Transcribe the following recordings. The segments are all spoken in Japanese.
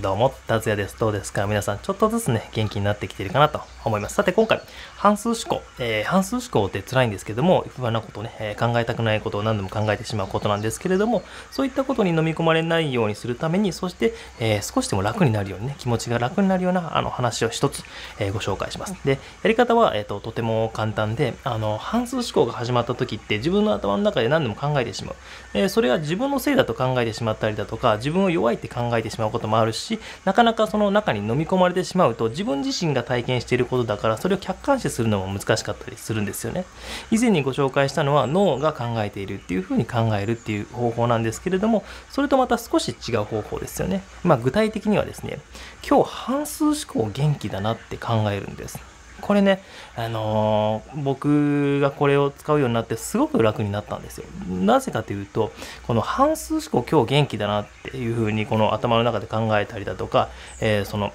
どうも、達也です。どうですか？皆さん、ちょっとずつね、元気になってきてるかなと思います。さて、今回、半数思考。えー、半数思考って辛いんですけども、不安なことね、えー、考えたくないことを何度も考えてしまうことなんですけれども、そういったことに飲み込まれないようにするために、そして、えー、少しでも楽になるようにね、気持ちが楽になるようなあの話を一つ、えご紹介します。で、やり方は、えーと、とても簡単で、あの、半数思考が始まった時って、自分の頭の中で何度も考えてしまう。えそれは自分のせいだと考えてしまったりだとか、自分を弱いって考えてしまうこともあるし、しなかなかかその中に飲み込まれてしまうと自分自身が体験していることだからそれを客観視するのも難しかったりするんですよね。以前にご紹介したのは脳が考えているっていうふうに考えるっていう方法なんですけれどもそれとまた少し違う方法ですよね。まあ具体的にはですね今日半数思考元気だなって考えるんです。これね、あのー、僕がこれを使うようになってすごく楽になったんですよ。なぜかというと、この半数思考今日元気だなっていうふうにこの頭の中で考えたりだとか、えー、その、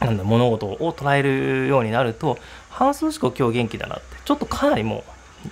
なんだ物事を捉えるようになると、半数思考今日元気だなって、ちょっとかなりもう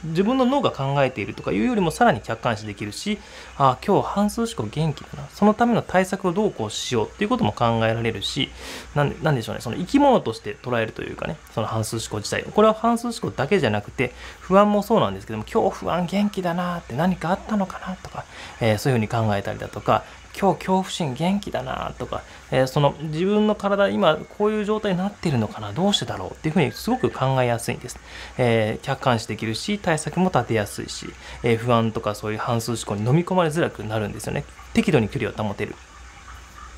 自分の脳が考えているとかいうよりもさらに客観視できるし、ああ、今日半数思考元気だな。そのための対策をどうこうしようっていうことも考えられるし、なんででしょうね、その生き物として捉えるというかね、その半数思考自体。これは半数思考だけじゃなくて、不安もそうなんですけども、今日不安元気だなって何かあったのかなとか、えー、そういうふうに考えたりだとか、今日恐怖心元気だなとか、えー、その自分の体今こういう状態になってるのかなどうしてだろうっていうふうにすごく考えやすいんです、えー、客観視できるし対策も立てやすいし、えー、不安とかそういう反数思考に飲み込まれづらくなるんですよね。適度に距離を保てる。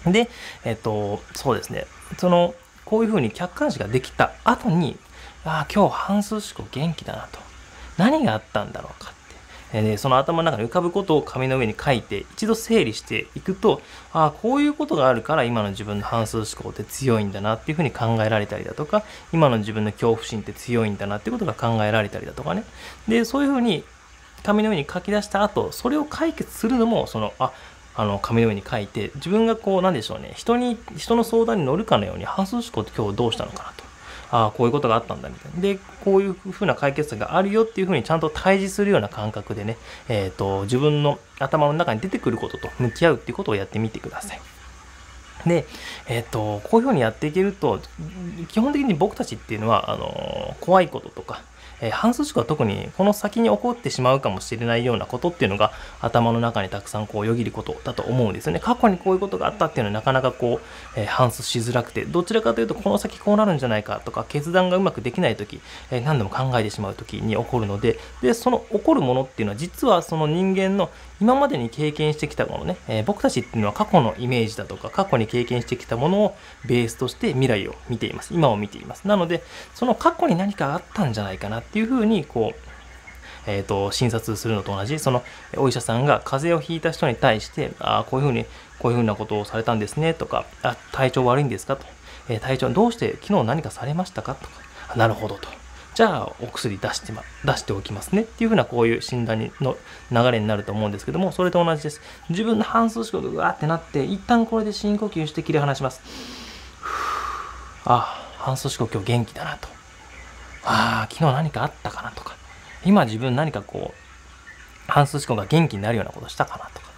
でえっ、とそうですね。そのこういうふうに客観視ができた後にああ今日反数思考元気だなと。何があったんだろうかえその頭の中に浮かぶことを紙の上に書いて一度整理していくとああこういうことがあるから今の自分の反数思考って強いんだなっていうふうに考えられたりだとか今の自分の恐怖心って強いんだなっていうことが考えられたりだとかね。でそういうふうに紙の上に書き出した後それを解決するのもそのああの紙の上に書いて自分がこうなんでしょうね人に人の相談に乗るかのように反数思考って今日どうしたのかなと。ああ、こういうことがあったんだみたいな。で、こういうふうな解決策があるよっていうふうにちゃんと対峙するような感覚でね、えっ、ー、と、自分の頭の中に出てくることと向き合うっていうことをやってみてください。で、えっ、ー、と、こういうふうにやっていけると、基本的に僕たちっていうのは、あの、怖いこととか、えー、半数しか特にこの先に起こってしまうかもしれないようなことっていうのが頭の中にたくさんこうよぎることだと思うんですよね。過去にこういうことがあったっていうのはなかなかこう、えー、反数しづらくて、どちらかというとこの先こうなるんじゃないかとか、決断がうまくできない時、えー、何度も考えてしまう時に起こるので、で、その起こるものっていうのは実はその人間の今までに経験してきたものね、えー、僕たちっていうのは過去のイメージだとか、過去に経験してきたものをベースとして未来を見ています。今を見ています。なので、その過去に何かあったんじゃないかなってっていうふうに、こう、えーと、診察するのと同じそのお医者さんが風邪をひいた人に対してあこういうふうにこういうふうなことをされたんですねとかあ体調悪いんですかと、えー、体調どうして昨日何かされましたかとか。なるほどと。じゃあお薬出して、ま、出しておきますね。っていうふうなこういう診断の流れになると思うんですけどもそれと同じです。自分の半数思考がうわってなって一旦これで深呼吸して切り離します。あ半数思考今日元気だなと。ああ昨日何かあったかなとか今自分何かこう半数思考が元気になるようなことしたかなとか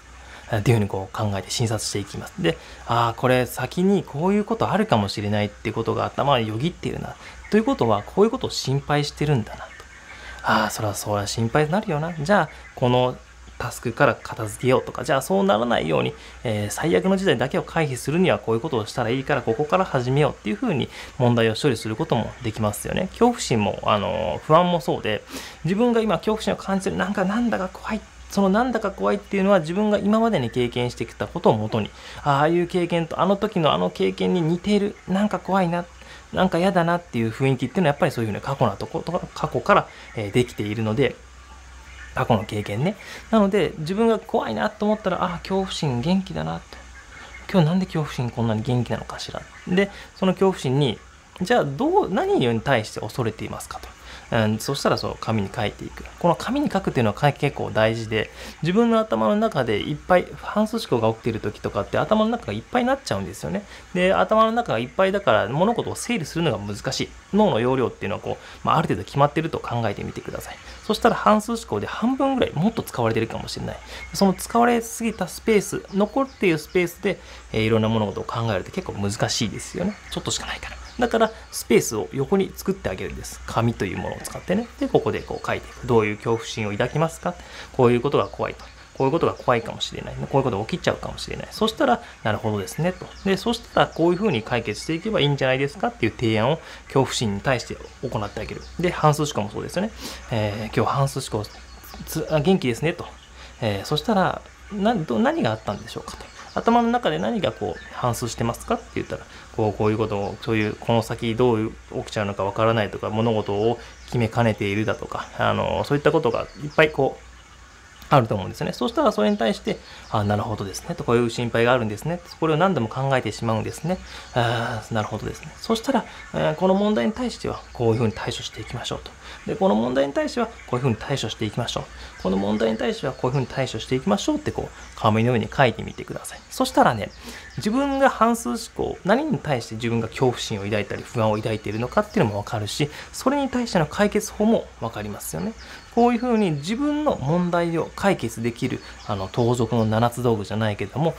っていうふうにこう考えて診察していきます。で、ああ、これ先にこういうことあるかもしれないっていうことが頭によぎっているな。ということは、こういうことを心配してるんだなと。ああ、それはそら心配になるよな。じゃあ、このタスクから片付けようとか、じゃあそうならないように、えー、最悪の事態だけを回避するにはこういうことをしたらいいから、ここから始めようっていうふうに問題を処理することもできますよね。恐怖心も、あの不安もそうで、自分が今恐怖心を感じてる、なんかなんだか怖いそのなんだか怖いっていうのは自分が今までに経験してきたことをもとに、ああいう経験とあの時のあの経験に似ている、なんか怖いな、なんか嫌だなっていう雰囲気っていうのはやっぱりそういうふうに過去なとこ、過去から、えできているので、過去の経験ね。なので、自分が怖いなと思ったら、ああ、恐怖心元気だなって。今日なんで恐怖心こんなに元気なのかしら。で、その恐怖心にじゃあどう何に対して恐れていますかと。うん、そしたらそう紙に書いていく。この紙に書くっていうのは結構大事で自分の頭の中でいっぱい反数思考が起きている時とかって頭の中がいっぱいになっちゃうんですよね。で頭の中がいっぱいだから物事を整理するのが難しい。脳の容量っていうのはこう、まあ、ある程度決まってると考えてみてください。そしたら反数思考で半分ぐらいもっと使われてるかもしれない。その使われすぎたスペース残っているスペースで、えー、いろんな物事を考えるって結構難しいですよね。ちょっとしかないから。だからスペースを横に作ってあげるんです。紙というものを使ってね。で、ここでこう書いていく。どういう恐怖心を抱きますか？こういうことが怖いと。こういうことが怖いかもしれない。こういうことが起きちゃうかもしれない。そしたら、なるほどですね、と。で、そしたら、こういうふうに解決していけばいいんじゃないですか？っていう提案を恐怖心に対して行ってあげる。で、半数思考もそうですよね。えー、今日半数思考元気ですね、と。えー、そしたら何があったんでしょうか？と。頭の中で何がこう反芻してますかって言ったらこうこういうことをそういうこの先どう起きちゃうのかわからないとか物事を決めかねているだとかあのそういったことがいっぱいこうあると思うんですね。そしたらそれに対して、あなるほどですね。とこういう心配があるんですね。これを何度も考えてしまうんですね。あなるほどですね。そしたら、えー、この問題に対してはこういうふうに対処していきましょうと。で、この問題に対してはこういうふうに対処していきましょう。この問題に対してはこういうふうに対処していきましょうってこう、紙の上に書いてみてください。そしたらね、自分が反数思考、何に対して自分が恐怖心を抱いたり不安を抱いているのかっていうのもわかるし、それに対しての解決法もわかりますよね。こういうふうに自分の問題を解決できる、あの、盗賊の七つ道具じゃないけども、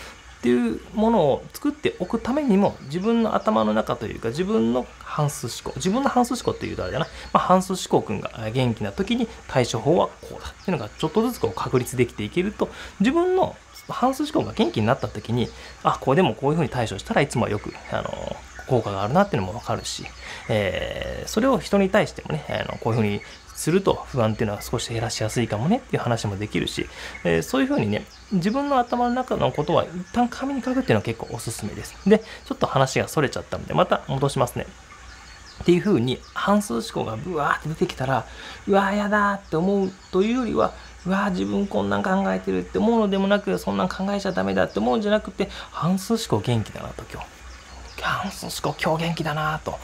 っていうものを作っておくためにも自分の頭の中というか自分の半数思考自分の半数思考っていうとあれだな、まあ、半数思考君が元気な時に対処法はこうだ。っていうのがちょっとずつこう確立できていけると自分の半数思考が元気になった時にあこれでもこういうふうに対処したらいつもよくあの効果があるなっていうのもわかるし、えー、それを人に対してもねあのこういうふうにすると不安っていうのは少し減らしやすいかもねっていう話もできるし、えー、そういうふうにね、自分の頭の中のことは一旦紙に書くっていうのは結構おすすめです。で、ちょっと話が逸れちゃったので、また戻しますね。っていうふうに反数思考がブワーって出てきたら、うわーやだって思うというよりは、うわー自分こんなん考えてるって思うのでもなく、そんなん考えちゃダメだって思うんじゃなくて、反数思考元気だなと今日。反数思考今日元気だなと。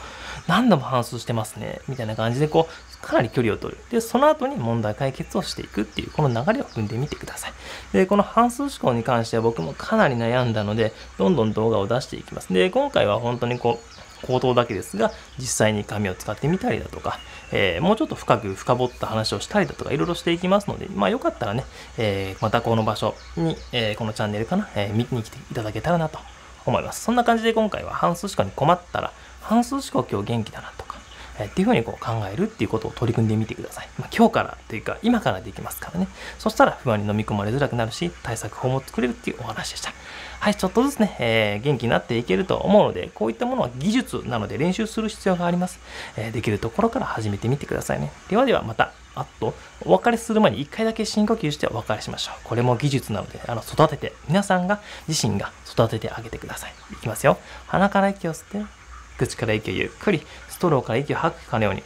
何度も反数してますね。みたいな感じで、こう、かなり距離を取る。で、その後に問題解決をしていくっていう、この流れを踏んでみてください。で、この反数思考に関しては僕もかなり悩んだので、どんどん動画を出していきます。で、今回は本当にこう、口頭だけですが、実際に紙を使ってみたりだとか、えー、もうちょっと深く深掘った話をしたりだとか、いろいろしていきますので、まあよかったらね、えー、またこの場所に、えー、このチャンネルかな、え見に来ていただけたらなと思います。そんな感じで今回は半数思考に困ったら、半数思考今日元気だなとか、えっていうふうにこう考えるっていうことを取り組んでみてください。まあ、今日からというか今からできますからね。そしたら不安に飲み込まれづらくなるし、対策法も作れるっていうお話でした。はい、ちょっとずつね、えー、元気になっていけると思うので、こういったものは技術なので練習する必要があります。えー、できるところから始めてみてくださいね。ではではまた。あと、お別れする前に一回だけ深呼吸してお別れしましょう。これも技術なので、あの、育てて、皆さんが自身が育ててあげてください。いきますよ。鼻から息を吸って、口から息をゆっくり、ストローから息を吐くかのように、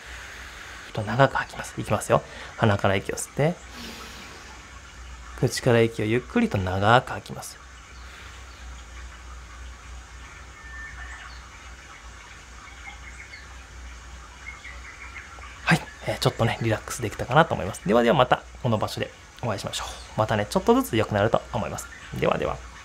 と長く吐きます。いきますよ。鼻から息を吸って、口から息をゆっくりと長く吐きます。はい、えー、ちょっとね、リラックスできたかなと思います。ではではまたこの場所でお会いしましょう。またね、ちょっとずつ良くなると思います。ではでは。